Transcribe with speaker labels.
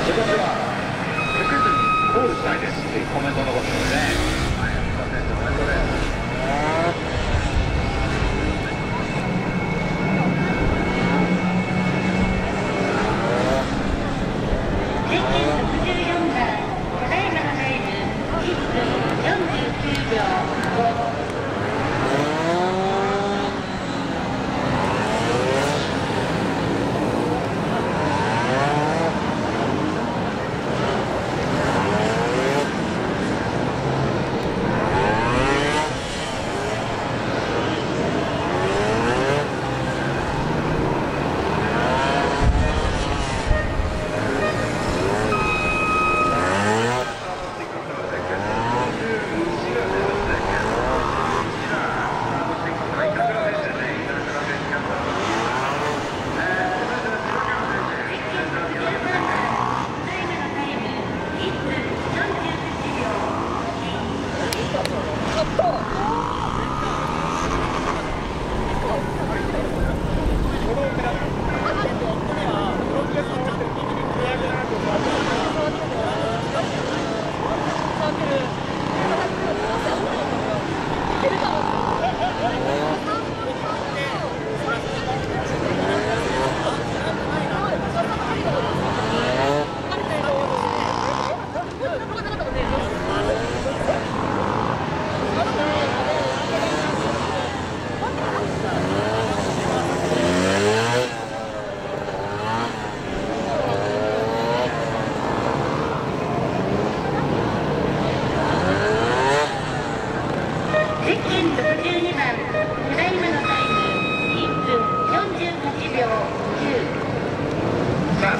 Speaker 1: 私は受けずにゴールしたいですっていうコメントを残してますね。ゼッ62番ただいまのタイム1分48秒9